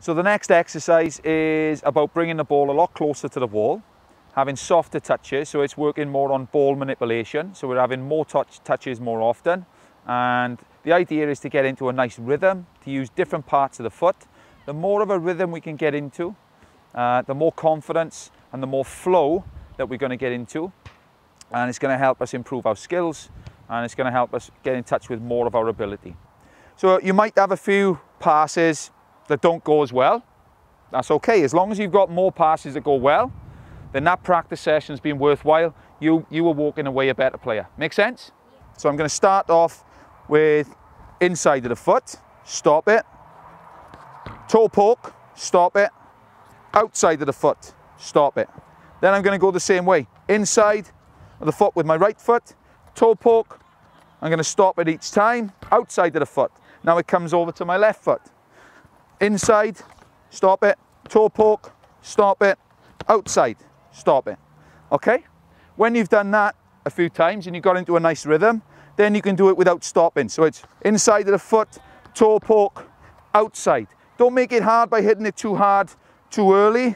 So the next exercise is about bringing the ball a lot closer to the wall, having softer touches, so it's working more on ball manipulation. So we're having more touch touches more often. And the idea is to get into a nice rhythm, to use different parts of the foot. The more of a rhythm we can get into, uh, the more confidence and the more flow that we're going to get into. And it's going to help us improve our skills and it's going to help us get in touch with more of our ability. So you might have a few passes that don't go as well. That's okay. As long as you've got more passes that go well, then that practice session's been worthwhile. You, you are walking away a better player. Make sense? So I'm going to start off with inside of the foot, stop it, toe poke, stop it, outside of the foot, stop it. Then I'm going to go the same way, inside of the foot with my right foot, toe poke, I'm going to stop it each time, outside of the foot. Now it comes over to my left foot. Inside, stop it, toe poke, stop it, outside, stop it. Okay? When you've done that a few times and you've got into a nice rhythm, then you can do it without stopping. So it's inside of the foot, toe poke, outside. Don't make it hard by hitting it too hard too early.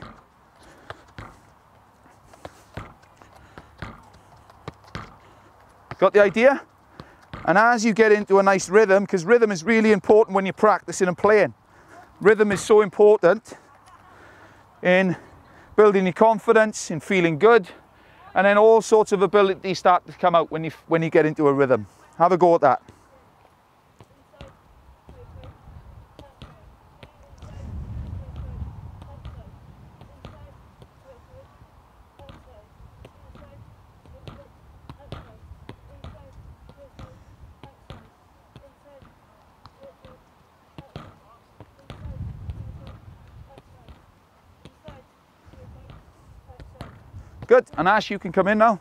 Got the idea? And as you get into a nice rhythm, because rhythm is really important when you're practicing and playing. Rhythm is so important in building your confidence, in feeling good, and then all sorts of abilities start to come out when you, when you get into a rhythm. Have a go at that. Good, and Ash, you can come in now.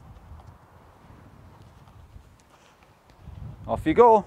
Off you go.